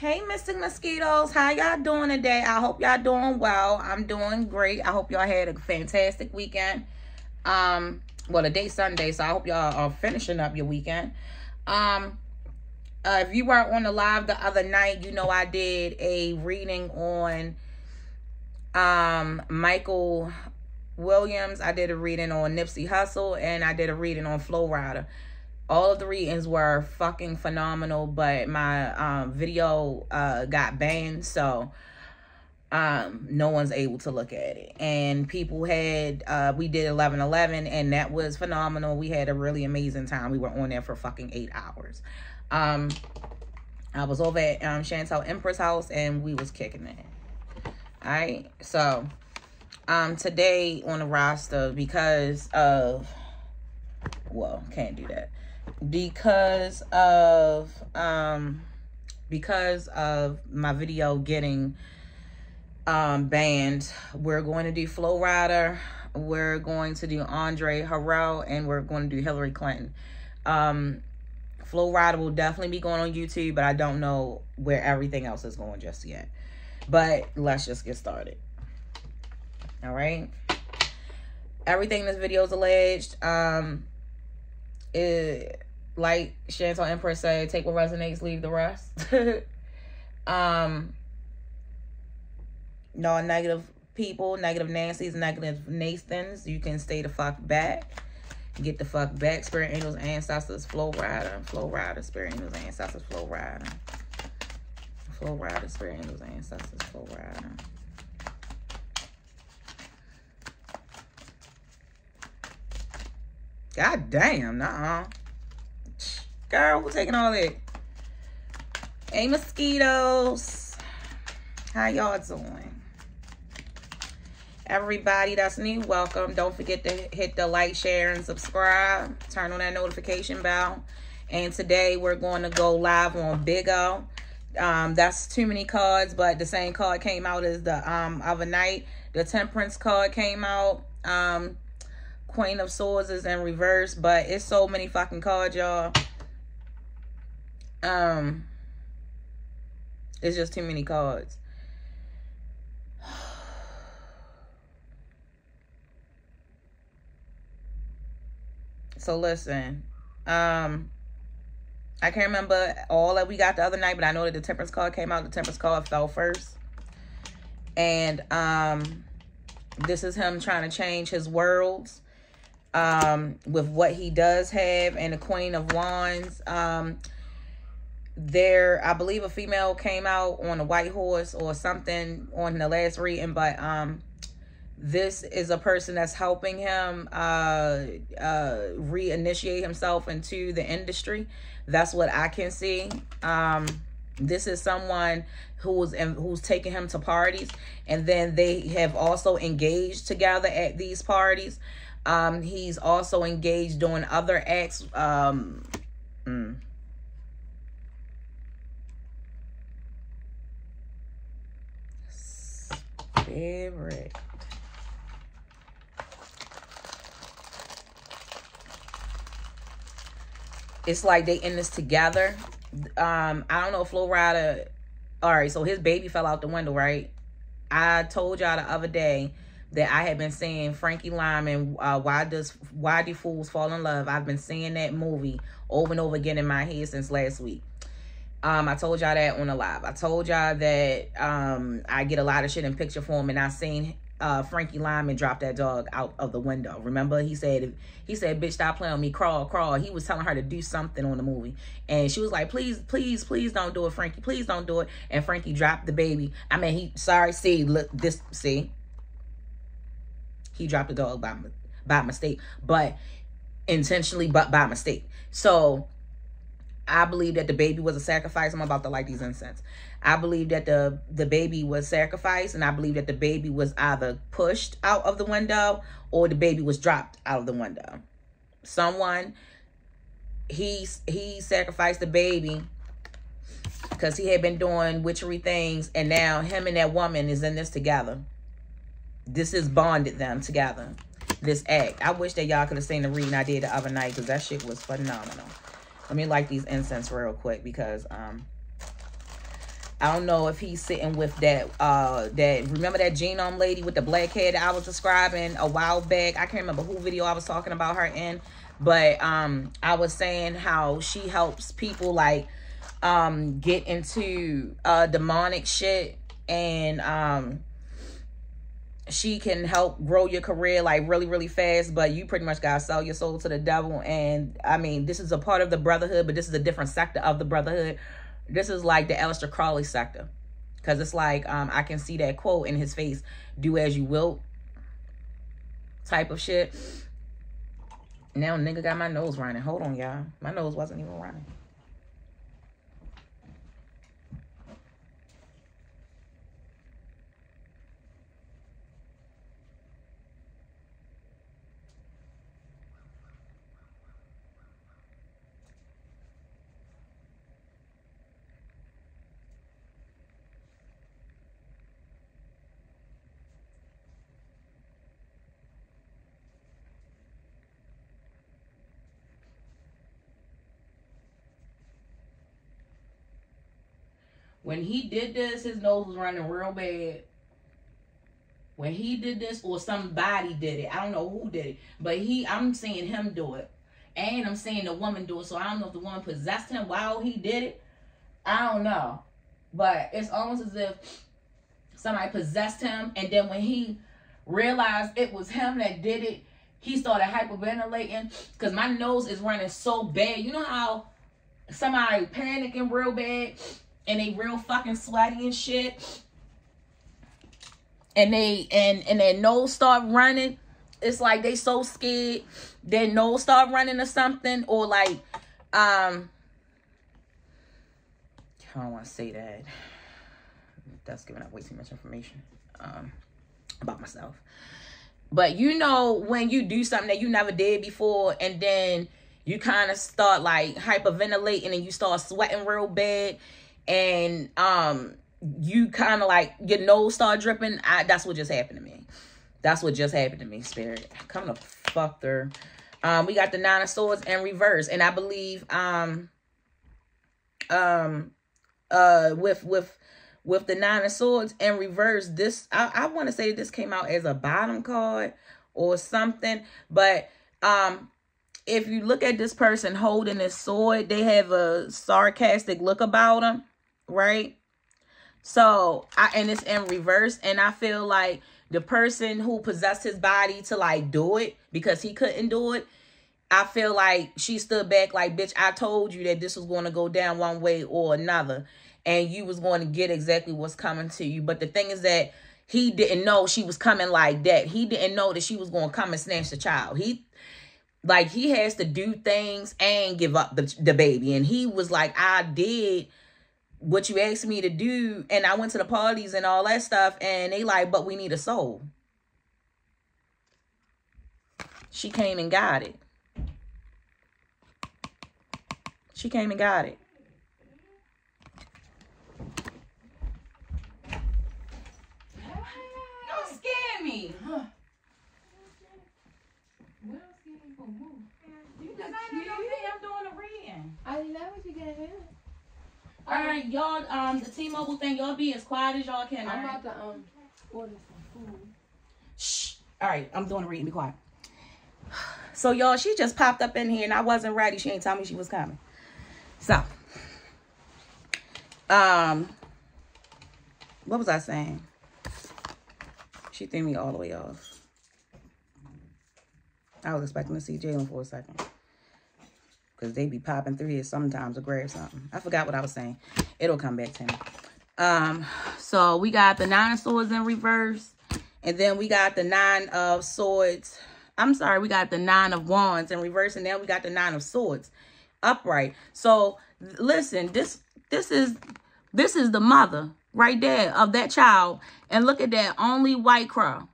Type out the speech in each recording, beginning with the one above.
Hey, Mystic Mosquitoes. How y'all doing today? I hope y'all doing well. I'm doing great. I hope y'all had a fantastic weekend. Um, well, the day Sunday, so I hope y'all are finishing up your weekend. Um, uh, if you weren't on the live the other night, you know I did a reading on um Michael Williams. I did a reading on Nipsey Hussle, and I did a reading on Flo Rida all of the readings were fucking phenomenal but my um, video uh, got banned so um, no one's able to look at it. And people had uh, we did 11 11 and that was phenomenal. We had a really amazing time. We were on there for fucking eight hours. Um, i was over at um, chantel empress house and we was kicking it. All right so um today on the roster because of well can't do that because of um because of my video getting um banned we're going to do Flo Rida we're going to do Andre Harrell and we're going to do Hillary Clinton. Um Flo Rida will definitely be going on YouTube but I don't know where everything else is going just yet. But let's just get started. All right? Everything in this video is alleged um it like Chantal Empress said, take what resonates, leave the rest. um no negative people, negative Nancy's, negative Nathans. You can stay the fuck back. Get the fuck back. Spirit angels, ancestors, Flo Rida, Flo Rida, spirit angels, ancestors, Flo Rida. Flo Rida, spirit angels, ancestors, Flo Rida. God damn, nah. Girl, who's taking all that? Hey, mosquitoes. How y'all doing? Everybody that's new, welcome. Don't forget to hit the like, share, and subscribe. Turn on that notification bell. And today we're going to go live on Bigo. Um, that's too many cards, but the same card came out as the um other night. The Temperance card came out. Um, Queen of Swords is in reverse, but it's so many fucking cards, y'all. Um, it's just too many cards. So listen, um, I can't remember all that we got the other night, but I know that the temperance card came out. The temperance card fell first. And um, this is him trying to change his worlds um, with what he does have. And the Queen of Wands. Um, there, I believe a female came out on a white horse or something on the last reading, but um, this is a person that's helping him uh, uh, reinitiate himself into the industry. That's what I can see. Um, this is someone who's who's taking him to parties, and then they have also engaged together at these parties. Um, he's also engaged doing other acts. Um, mm, Spirit. It's like they in this together. Um, I don't know if Flo Rida. All right, so his baby fell out the window, right? I told y'all the other day that I had been seeing Frankie Lymon, uh, Why Does Why Do Fools Fall in Love? I've been seeing that movie over and over again in my head since last week. Um, I told y'all that on the live. I told y'all that um I get a lot of shit in picture form, and I seen uh Frankie Lymon drop that dog out of the window. Remember, he said he said, "Bitch, stop playing with me, crawl, crawl." He was telling her to do something on the movie, and she was like, "Please, please, please don't do it, Frankie. Please don't do it." And Frankie dropped the baby. I mean, he sorry, see, look this, see, he dropped the dog by by mistake, but intentionally, but by mistake. So I believe that the baby was a sacrifice. I'm about to light these incense. I believe that the the baby was sacrificed, and I believe that the baby was either pushed out of the window or the baby was dropped out of the window. Someone he he sacrificed the baby because he had been doing witchery things, and now him and that woman is in this together. This has bonded them together. This act. I wish that y'all could have seen the reading I did the other night because that shit was phenomenal. Let me light these incense real quick because um I don't know if he's sitting with that uh that remember that genome lady with the black hair I was describing a while back. I can't remember who video I was talking about her in, but um I was saying how she helps people like um get into uh demonic shit and um she can help grow your career like really really fast but you pretty much gotta sell your soul to the devil. And i mean this is a part of the brotherhood but this is a different sector of the brotherhood. This is like the Aleister Crowley sector. Because it's like um i can see that quote in his face do as you will type of shit. Now nigga got my nose running. Hold on y'all. My nose wasn't even running When he did this, his nose was running real bad. When he did this, or somebody did it, I don't know who did it, but he, I'm seeing him do it, and I'm seeing the woman do it. So I don't know if the woman possessed him while he did it. I don't know, but it's almost as if somebody possessed him, and then when he realized it was him that did it, he started hyperventilating because my nose is running so bad. You know how somebody panicking real bad and they real fucking sweaty and shit. And they and and their nose start running. It's like they so scared their nose start running or something or like um I don't want to say that? That's giving up way too much information um about myself. But you know when you do something that you never did before and then you kind of start like hyperventilating and you start sweating real bad and um you kind of like your nose start dripping I, that's what just happened to me. That's what just happened to me spirit. Come to fuck her um we got the nine of swords in reverse and i believe um um uh with with with the nine of swords in reverse this i, I want to say this came out as a bottom card or something but um if you look at this person holding this sword they have a sarcastic look about them right? So, I and it's in reverse and I feel like the person who possessed his body to like do it because he couldn't do it, I feel like she stood back like, bitch, I told you that this was going to go down one way or another and you was going to get exactly what's coming to you. But the thing is that he didn't know she was coming like that. He didn't know that she was going to come and snatch the child. He like he has to do things and give up the, the baby and he was like I did what you asked me to do and I went to the parties and all that stuff and they like, but we need a soul. She came and got it. She came and got it. Don't scare me. Huh. You just I'm doing a reading. I love what you get in. All right, y'all. Um, the T-Mobile thing. Y'all be as quiet as y'all can. I'm about to um order some food. Shh. All right, I'm doing a reading. Be quiet. So y'all, she just popped up in here and I wasn't ready. She ain't tell me she was coming. So, um, what was I saying? She threw me all the way off. I was expecting to see Jalen for a second. Because they be popping through sometimes to grab something. I forgot what I was saying. It'll come back to me. Um, so we got the nine of swords in reverse. And then we got the nine of swords. I'm sorry, we got the nine of wands in reverse. And then we got the nine of swords upright. So listen, this this is this is the mother right there of that child. And look at that, only white crow.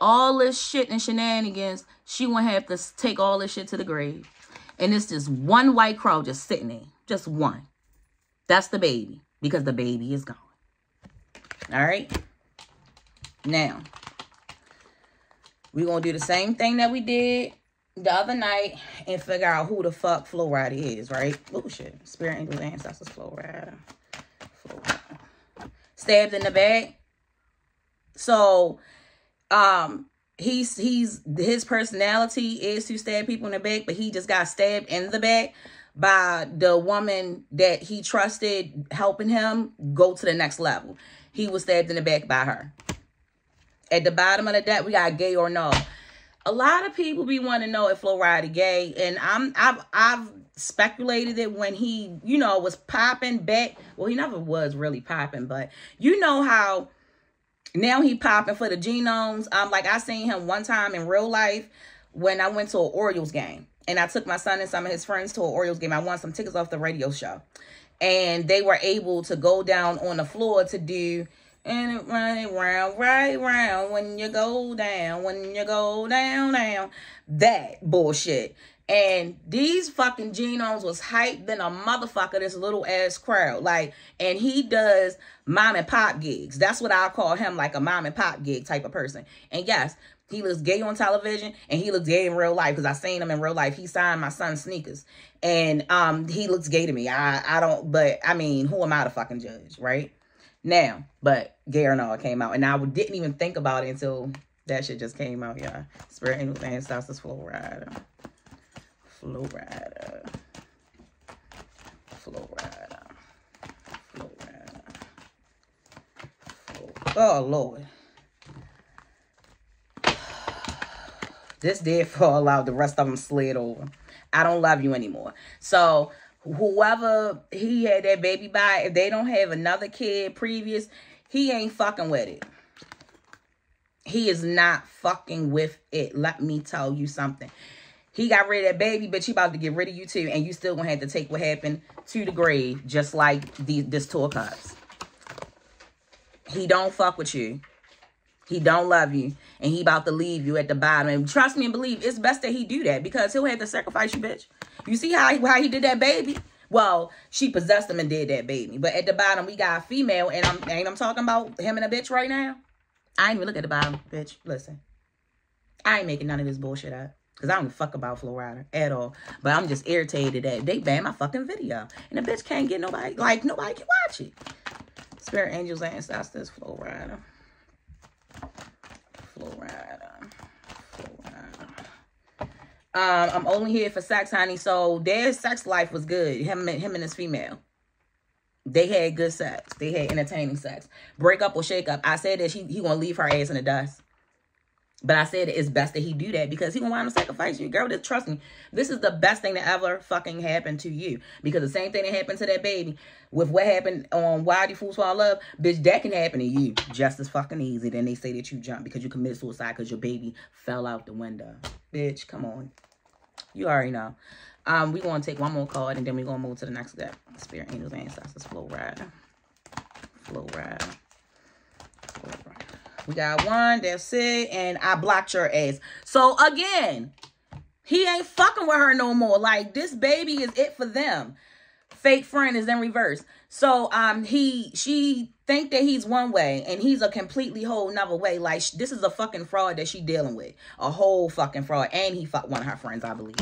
All this shit and shenanigans she won't have to take all this shit to the grave. And it's just one white crow just sitting there. Just one. That's the baby. Because the baby is gone. All right. Now, we're going to do the same thing that we did the other night and figure out who the fuck Flo Rida is, right? Oh shit. Spirit Angels Ancestors Flo Rida. Flo Stabbed in the back. So um he's he's his personality is to stab people in the back, but he just got stabbed in the back by the woman that he trusted helping him go to the next level. He was stabbed in the back by her. At the bottom of the deck, we got gay or no. A lot of people be wanting to know if Flo Rida gay, and I'm I've I've speculated that when he you know was popping back. Well, he never was really popping, but you know how now he popping for the genomes. Um, like I seen him one time in real life when I went to an Orioles game, and I took my son and some of his friends to an Orioles game. I won some tickets off the radio show, and they were able to go down on the floor to do and it run round, right round when you go down, when you go down, down. That bullshit. And these fucking genomes was hyped than a motherfucker, this little ass crowd. Like, and he does mom and pop gigs. That's what I call him, like a mom and pop gig type of person. And yes, he looks gay on television and he looks gay in real life because I seen him in real life. He signed my son's sneakers and um he looks gay to me. I I don't, but I mean, who am I to fucking judge, right? Now, but gay or no, came out, and I didn't even think about it until that shit just came out, y'all. Spirit Angels Ancestors Flo Rida. Flo Rida. Flo Rida. Flo Rida. Flo. Oh, Lord. This did fall out. The rest of them slid over. I don't love you anymore. So whoever he had that baby by, if they don't have another kid previous, he ain't fucking with it. He is not fucking with it. Let me tell you something. He got rid of that baby, but he about to get rid of you too, and you still gonna have to take what happened to the grave, just like the, this tour cups. He don't fuck with you. He don't love you, and he about to leave you at the bottom. And trust me and believe, it's best that he do that because he'll have to sacrifice you, bitch. You see how how he did that baby? Well, she possessed him and did that baby. But at the bottom, we got a female, and I'm ain't I'm talking about him and a bitch right now. I ain't even look at the bottom, bitch. Listen, I ain't making none of this bullshit up. Because I don't fuck about Flo Rida at all. But I'm just irritated that they banned my fucking video. And the bitch can't get nobody, like, nobody can watch it. Spirit Angels Ancestors, Flo Rida. Flo Rida. Um, I'm only here for sex, honey. So their sex life was good. Him, him and his female. They had good sex. They had entertaining sex. Break up or shake up. I said that she he gonna leave her ass in the dust. But I said it's best that he do that because he gonna want to sacrifice you. Girl, just trust me. This is the best thing that ever fucking happened to you. Because the same thing that happened to that baby with what happened on Why Do Fools Fall in Love, bitch, that can happen to you just as fucking easy. Then they say that you jumped because you committed suicide because your baby fell out the window. Bitch, come on. You already know. Um, we gonna take one more card and then we gonna move to the next step. Spirit Angels Ancestors Flo Rida. Flo Rida. Flo Rida. We got one, that's it, and I blocked your ass. So again, he ain't fucking with her no more. Like this baby is it for them. Fake friend is in reverse. So um he she think that he's one way and he's a completely whole another way. Like this is a fucking fraud that she dealing with. A whole fucking fraud. And he fucked one of her friends, I believe.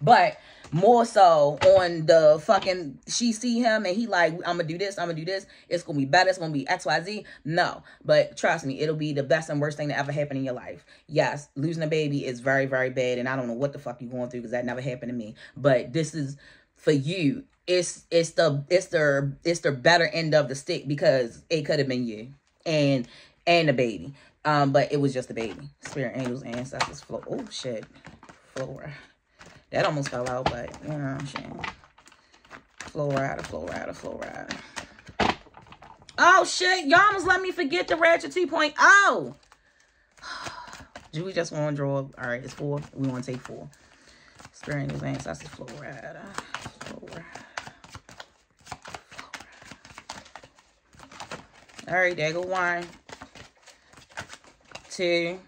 But more so on the fucking she see him and he like i'm gonna do this i'm gonna do this. It's gonna be better it's gonna be xyz no. But trust me it'll be the best and worst thing that ever happened in your life. Yes losing a baby is very very bad and i don't know what the fuck you going through because that never happened to me. But this is for you. It's it's the it's the it's the better end of the stick because it could have been you and and the baby. Um but it was just the baby. Spirit angels ancestors flow oh shit. Flora that almost fell out, but you know what I'm saying. Flo Rida, Flo Rida, Flo Rida. Oh shit, y'all almost let me forget the Ratchet 2.0. Oh. Do we just want to draw? All right, it's four. We want to take four. Spirit Angels Ancestors, Flo Rida. Uh, Flo Rida. All right, there go one. Two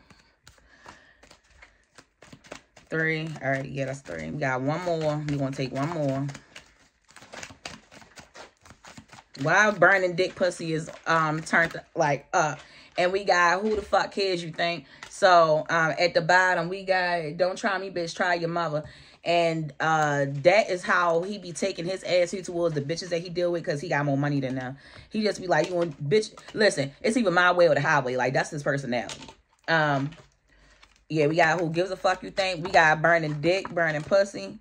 three. All right, yeah, that's three. We got one more. we want to take one more. While burning dick pussy is um turned like up. And we got who the fuck cares you think? So um, at the bottom, we got "Don't try me, bitch. Try your mother." And uh, that is how he be taking his attitude towards the bitches that he deal with because he got more money than them. He just be like, "You want bitch? Listen, it's even my way or the highway." Like that's his personality. Um, yeah, we got who gives a fuck you think. We got burning dick, burning pussy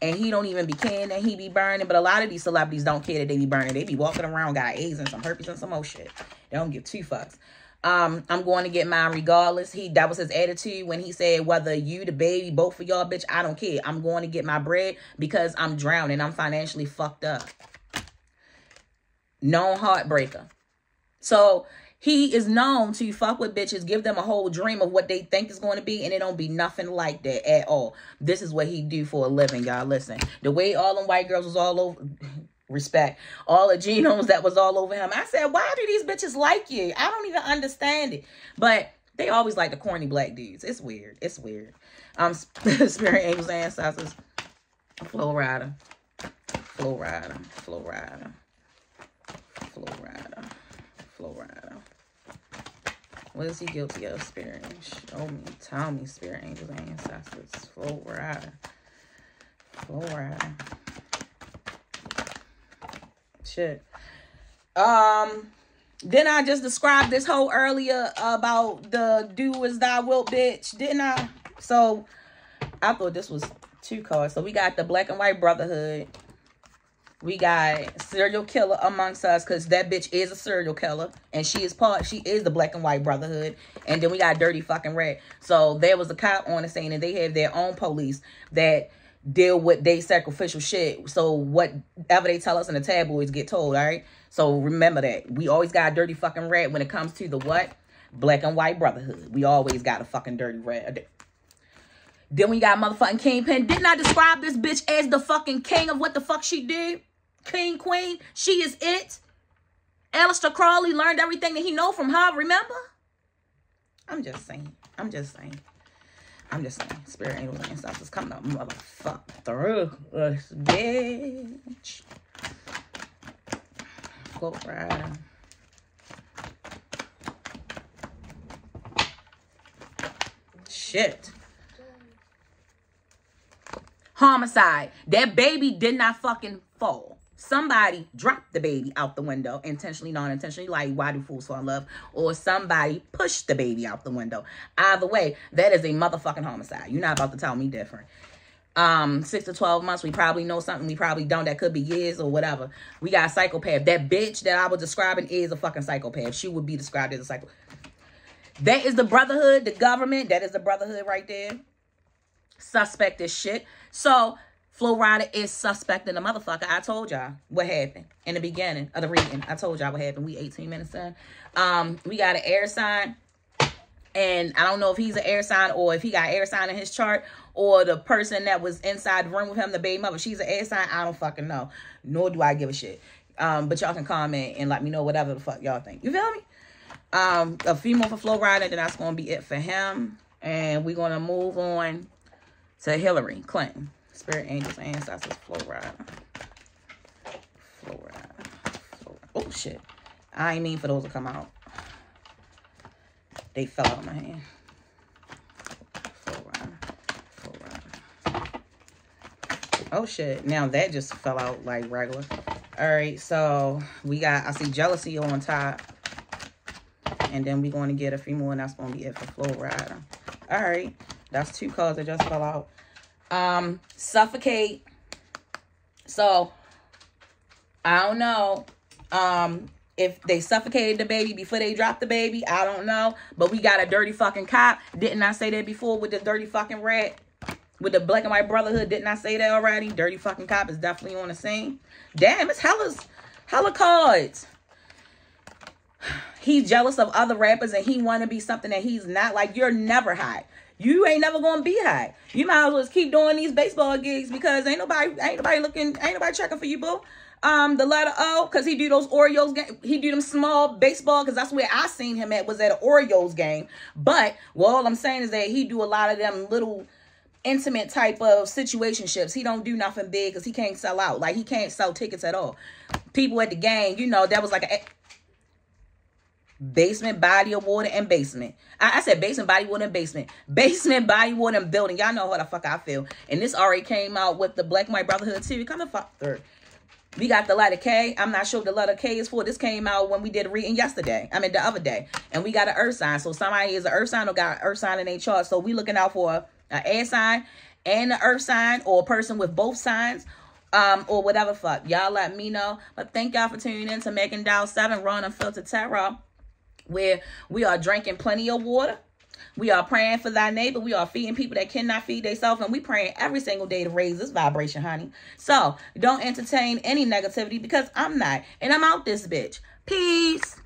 and he don't even be caring that he be burning. But a lot of these celebrities don't care that they be burning. They be walking around, got AIDS and some herpes and some more shit. They don't give two fucks. Um, I'm going to get mine regardless. He that was his attitude when he said whether you the baby, both of y'all, bitch, I don't care. I'm going to get my bread because I'm drowning. I'm financially fucked up. Known heartbreaker. So he is known to fuck with bitches, give them a whole dream of what they think is going to be, and it don't be nothing like that at all. This is what he do for a living, y'all. Listen, the way all them white girls was all over, respect, all the genomes that was all over him. I said, why do these bitches like you? I don't even understand it. But they always like the corny black dudes. It's weird. It's weird. Um, Spirit Angels Ancestors, Flo Rida, Flo Rida, Flo Rida, Flo Rida, Flo Rida. What is he guilty of? Spirit Show me. Tell me, Spirit Angels and Ancestors. Flo Rida. Flo Rida. Shit. Um, then I just described this whole earlier about the do as thou wilt bitch, didn't I? So I thought this was two cards. So we got the black and white brotherhood. We got serial killer amongst us because that bitch is a serial killer and she is part, she is the black and white brotherhood. And then we got dirty fucking red. So there was a cop on the scene and they have their own police that deal with they sacrificial shit. So whatever they tell us in the tabloids get told, all right? So remember that. We always got dirty fucking red when it comes to the what? Black and white brotherhood. We always got a fucking dirty red. Then we got motherfucking Kingpin. Didn't I describe this bitch as the fucking king of what the fuck she did? King, queen, she is it. Aleister Crowley learned everything that he know from her, remember? I'm just saying. I'm just saying. I'm just saying. Spirit angels and stuff is coming up motherfucker through us, bitch. Go right. Shit. Homicide. That baby did not fucking fall somebody dropped the baby out the window intentionally non-intentionally like why do fools fall in love? Or somebody pushed the baby out the window. Either way that is a motherfucking homicide. You're not about to tell me different. Um six to 12 months we probably know something we probably don't. That could be years or whatever. We got psychopath. That bitch that i was describing is a fucking psychopath. She would be described as a psycho that is the brotherhood the government that is the brotherhood right there. Suspect is shit. So Flo Rida is suspecting the motherfucker. I told y'all what happened in the beginning of the reading. I told y'all what happened. We 18 minutes in. Um, we got an air sign. And I don't know if he's an air sign or if he got air sign in his chart or the person that was inside the room with him, the baby mother, she's an air sign. I don't fucking know. Nor do I give a shit. Um, but y'all can comment and let me know whatever the fuck y'all think. You feel me? Um, a few more for Flo Rida, then that's going to be it for him. And we're going to move on to Hillary Clinton. Spirit angels, ancestors, flow ride. Flow ride. Oh, shit. I ain't mean for those to come out. They fell out of my hand. Oh, shit. Now that just fell out like regular. All right, so we got, I see jealousy on top. And then we're going to get a few more, and that's going to be it for Flo Rida. All right, that's two cards that just fell out um, suffocate. So, I don't know. Um, if they suffocated the baby before they dropped the baby, I don't know. But we got a dirty fucking cop. Didn't I say that before with the dirty fucking rat? With the black and white brotherhood, didn't I say that already? Dirty fucking cop is definitely on the scene. Damn, it's hella, hella cards. He's jealous of other rappers and he want to be something that he's not. Like, you're never high you ain't never gonna be high. You might as well just keep doing these baseball gigs because ain't nobody ain't nobody looking ain't nobody checking for you, boo. Um, the letter O, cause he do those Orioles game, he do them small baseball, cause that's where I seen him at was at an Orioles game. But well, all I'm saying is that he do a lot of them little intimate type of situationships. He don't do nothing big because he can't sell out. Like he can't sell tickets at all. People at the game, you know, that was like a basement, body of water, and basement. I, I said basement, body, water, and basement. Basement, body, water, and building. Y'all know how the fuck I feel. And this already came out with the Black White Brotherhood too. Come the fuck through. We got the letter K. I'm not sure the letter K is for. This came out when we did reading yesterday. I mean the other day. And we got an earth sign. So somebody is an earth sign or got earth sign in their chart. So we looking out for an air sign and an earth sign or a person with both signs um, or whatever fuck. Y'all let me know. But thank y'all for tuning in to Megan Dow 7 Run Unfiltered Terror, where we are drinking plenty of water. We are praying for thy neighbor. We are feeding people that cannot feed themselves. And we praying every single day to raise this vibration, honey. So don't entertain any negativity because I'm not. And I'm out this bitch. Peace.